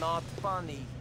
Not funny.